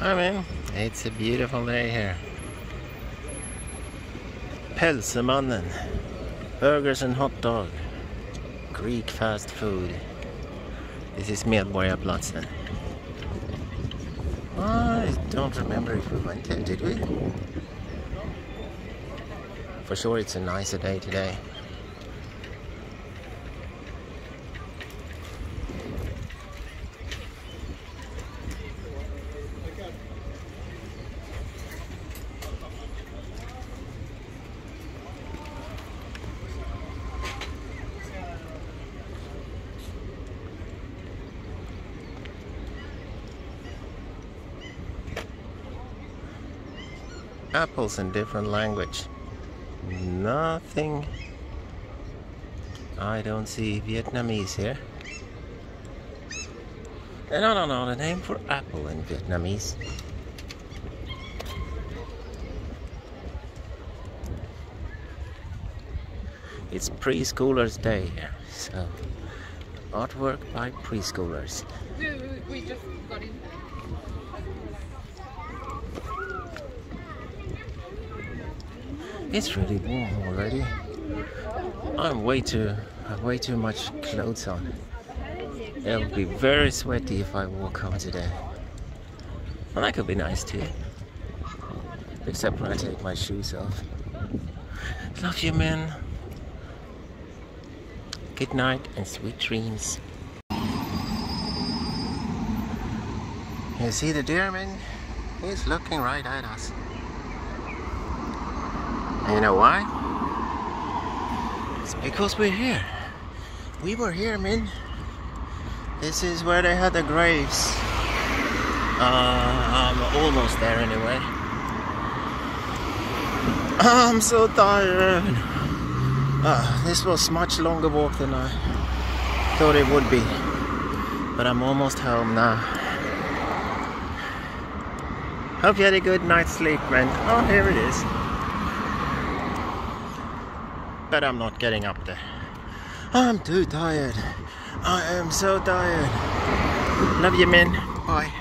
I mean, it's a beautiful day here. Pelsemannen. Burgers and hot dog. Greek fast food. This is Medborgarplatsen. I don't remember if we went there, did we? For sure it's a nicer day today. Apples in different language. Nothing. I don't see Vietnamese here. And I don't know the name for apple in Vietnamese. It's preschoolers day here, so artwork by preschoolers. We just got in. It's really warm already. I'm way too, way too much clothes on. It'll be very sweaty if I walk home today. Well, that could be nice too. Except when I take my shoes off. Love you, man. Good night and sweet dreams. You see the deer, man? He's looking right at us. And you know why? It's because we're here. We were here, man. This is where they had the graves. Uh, I'm almost there anyway. I'm so tired. Uh, this was much longer walk than I thought it would be. But I'm almost home now. Hope you had a good night's sleep, man. Oh, here it is but I'm not getting up there. I'm too tired. I am so tired. Love you, man. Bye.